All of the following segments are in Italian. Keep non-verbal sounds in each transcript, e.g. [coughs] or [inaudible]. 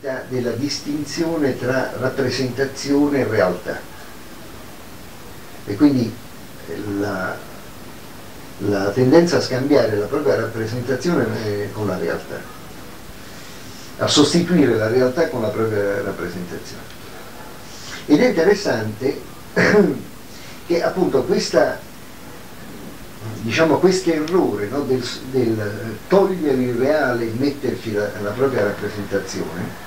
perdita della distinzione tra rappresentazione e realtà. E quindi la, la tendenza a scambiare la propria rappresentazione eh, con la realtà, a sostituire la realtà con la propria rappresentazione. Ed è interessante [clears throat] che appunto questa, diciamo, questo errore no, del, del, togliere il reale e metterci la, la propria rappresentazione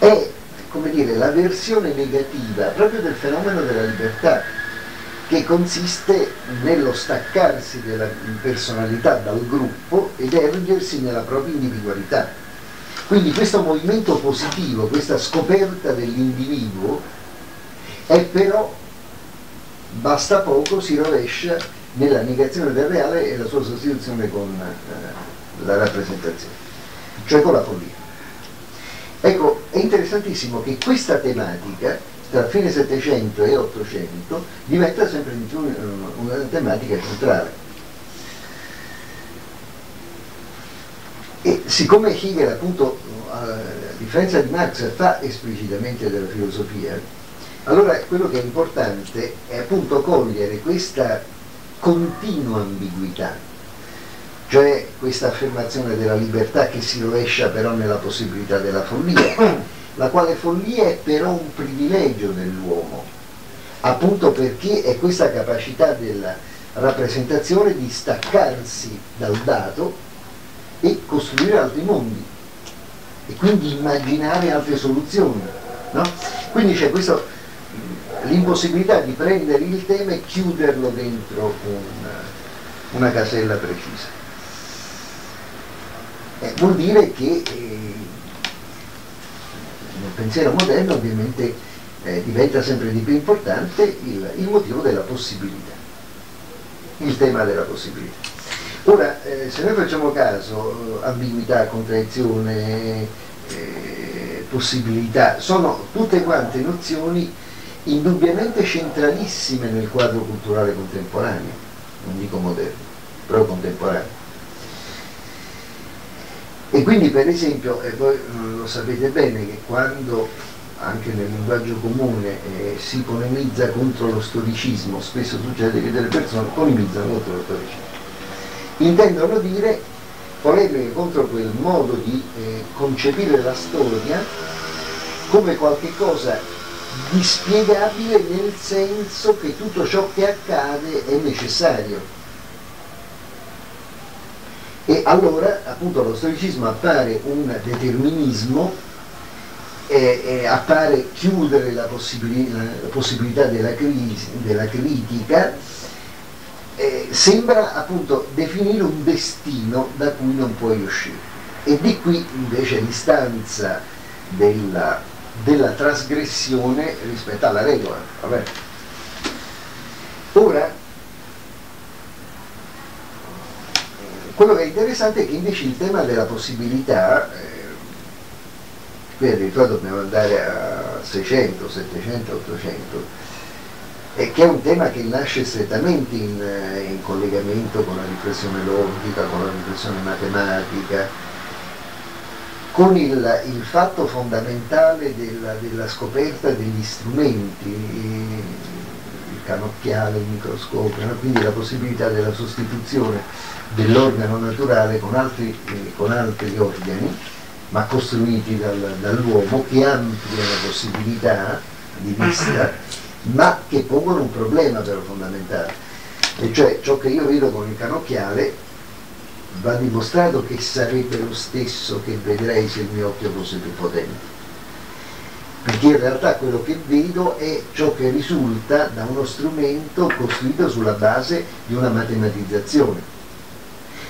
è come dire, la versione negativa proprio del fenomeno della libertà, che consiste nello staccarsi della personalità dal gruppo ed ergersi nella propria individualità. Quindi questo movimento positivo, questa scoperta dell'individuo, è però, basta poco, si rovescia nella negazione del reale e la sua sostituzione con eh, la rappresentazione, cioè con la follia. Ecco, è interessantissimo che questa tematica, tra fine Settecento e Ottocento, diventa sempre di più una tematica centrale. E siccome Hegel, appunto, a differenza di Marx, fa esplicitamente della filosofia, allora quello che è importante è appunto cogliere questa continua ambiguità cioè questa affermazione della libertà che si rovescia però nella possibilità della follia, [coughs] la quale follia è però un privilegio dell'uomo, appunto perché è questa capacità della rappresentazione di staccarsi dal dato e costruire altri mondi e quindi immaginare altre soluzioni. No? Quindi c'è questo, l'impossibilità di prendere il tema e chiuderlo dentro una, una casella precisa eh, vuol dire che eh, nel pensiero moderno ovviamente eh, diventa sempre di più importante il, il, motivo della possibilità, il tema della possibilità. Ora, eh, se noi facciamo caso, ambiguità, contraddizione, eh, possibilità, sono tutte quante nozioni indubbiamente centralissime nel quadro culturale contemporaneo, non dico moderno, però contemporaneo. E quindi per esempio, e voi lo sapete bene che quando anche nel linguaggio comune eh, si polemizza contro lo storicismo, spesso succede che delle persone polemizzano contro lo storicismo. Intendono dire polemiche contro quel modo di eh, concepire la storia come qualcosa di spiegabile nel senso che tutto ciò che accade è necessario e allora appunto lo storicismo appare un determinismo, e, e appare chiudere la, possibili la possibilità della, crisi, della critica, eh, sembra appunto definire un destino da cui non puoi uscire. E di qui invece l'istanza della, della trasgressione rispetto alla regola. Vabbè. Ora, Quello che è interessante è che invece il tema della possibilità, eh, qui addirittura dobbiamo andare a 600, 700, 800, è che è un tema che nasce strettamente in, eh, in collegamento con la riflessione logica, con la riflessione matematica, con il, il fatto fondamentale della, della, scoperta degli strumenti, il canocchiale, il microscopio, no? quindi la possibilità della sostituzione dell'organo naturale con altri, eh, con altri, organi, ma costruiti dal, dall'uomo, che ampliano la possibilità di vista, [coughs] ma che pongono un problema però fondamentale. E cioè ciò che io vedo con il canocchiale va dimostrato che sarebbe lo stesso che vedrei se il mio occhio fosse più potente. Perché in realtà quello che vedo è ciò che risulta da uno strumento costruito sulla base di una matematizzazione.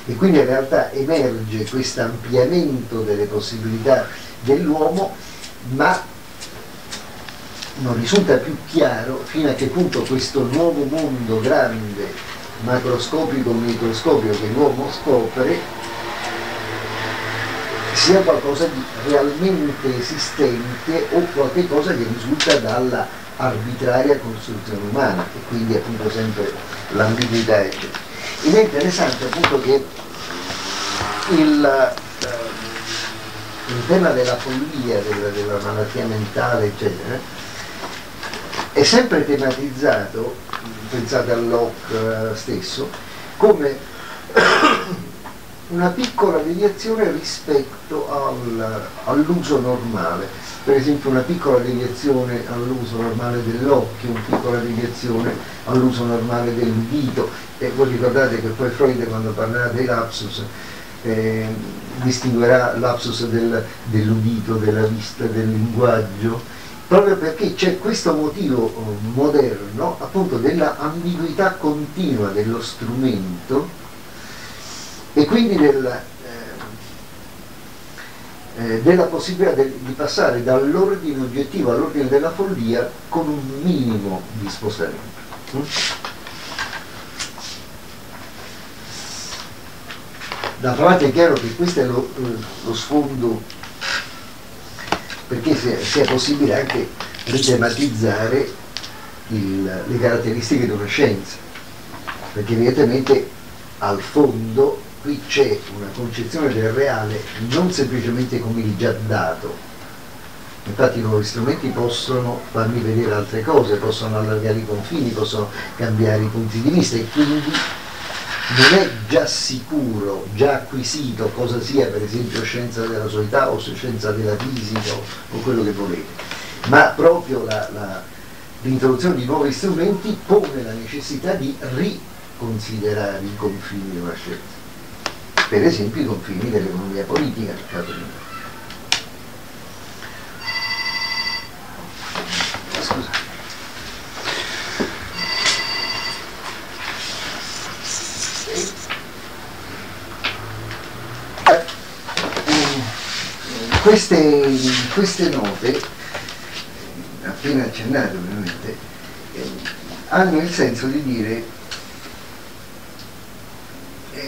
E quindi in realtà emerge questo ampliamento delle possibilità dell'uomo, ma non risulta più chiaro fino a che punto questo nuovo mondo grande, macroscopico, microscopio che l'uomo scopre sia qualcosa di realmente esistente o qualcosa che risulta dalla arbitraria costruzione umana e quindi appunto sempre l'ambiguità eccetera. Ed è interessante appunto che il, eh, il tema della follia, della, della malattia mentale, eccetera, è sempre tematizzato, pensate a Locke stesso, come una piccola deviazione rispetto al, all'uso normale, per esempio una piccola deviazione all'uso normale dell'occhio, una piccola deviazione all'uso normale dell'udito e voi ricordate che poi Freud quando parlerà dei lapsus eh, distinguerà lapsus del, dell'udito, della vista, del linguaggio, proprio perché c'è questo motivo eh, moderno appunto della ambiguità continua dello strumento e quindi del, eh, eh, della possibilità de, di passare dall'ordine oggettivo all'ordine della follia con un minimo di spostamento. D'altra parte è chiaro che questo è lo, lo sfondo perché sia possibile anche ritematizzare il, le caratteristiche di una scienza, perché evidentemente al fondo qui c'è una concezione del reale non semplicemente come il già dato, infatti i nuovi strumenti possono farmi vedere altre cose, possono allargare i confini, possono cambiare i punti di vista e quindi non è già sicuro, già acquisito cosa sia per esempio scienza della società o scienza della fisica o, quello che volete, ma proprio l'introduzione di nuovi strumenti pone la necessità di riconsiderare i confini della scienza per esempio i confini dell'economia politica nel caso di Scusate. Queste, queste, note, appena accennate ovviamente, eh, hanno il senso di dire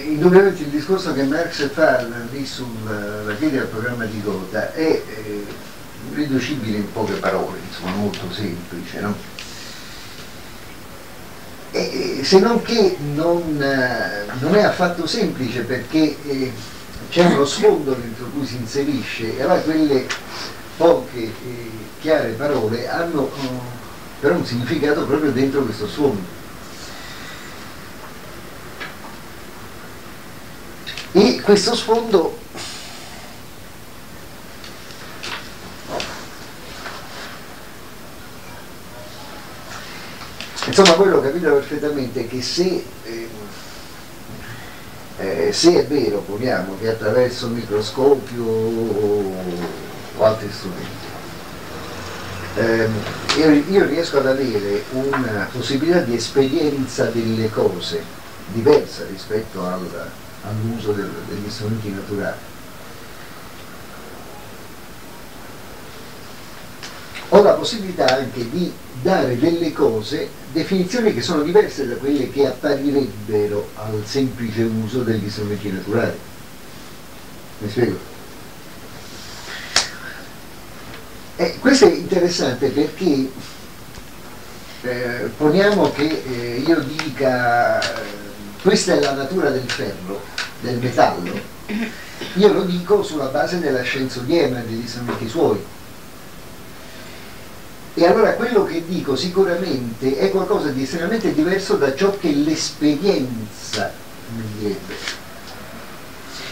indubbiamente il discorso che Marx fa lì sulla critica al programma di Gotha è eh, riducibile in poche parole, insomma molto semplice, no? E, se non che non, eh, non, è affatto semplice perché eh, c'è uno sfondo dentro cui si inserisce e allora quelle poche eh, chiare parole hanno eh, però un significato proprio dentro questo sfondo. e questo sfondo insomma voi lo capite perfettamente che se, eh, eh, se è vero poniamo che attraverso il microscopio o altri strumenti eh, io, io riesco ad avere una possibilità di esperienza delle cose diversa rispetto al all'uso del, degli strumenti naturali. Ho la possibilità anche di dare delle cose, definizioni che sono diverse da quelle che apparirebbero al semplice uso degli strumenti naturali. Mi spiego? Eh, questo è interessante perché eh, poniamo che eh, io dica questa è la natura del ferro, del metallo. Io lo dico sulla base della scienza odierna degli strumenti suoi. E allora quello che dico sicuramente è qualcosa di estremamente diverso da ciò che l'esperienza mi direbbe.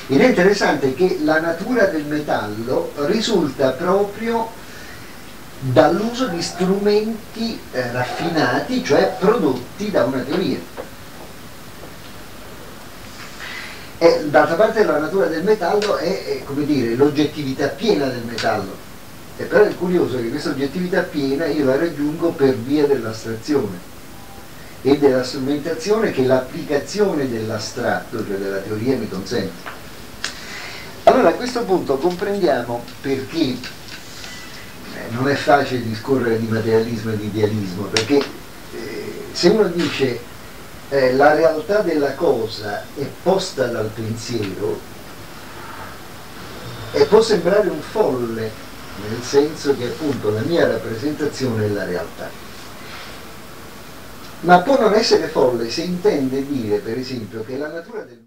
Ed è interessante che la natura del metallo risulta proprio dall'uso di strumenti eh, raffinati, cioè prodotti da una teoria. E d'altra parte la natura del metallo è, è dire, l'oggettività piena del metallo. E però è curioso che questa oggettività piena io la raggiungo per via dell'astrazione e della strumentazione che l'applicazione dell'astratto, cioè della teoria, mi consente. Allora a questo punto comprendiamo perché eh, non è facile discorrere di materialismo e di idealismo, perché eh, se uno dice eh, la realtà della cosa è posta dal pensiero e può sembrare un folle, nel senso che appunto la mia rappresentazione è la realtà. Ma può non essere folle se intende dire, per esempio, che la natura del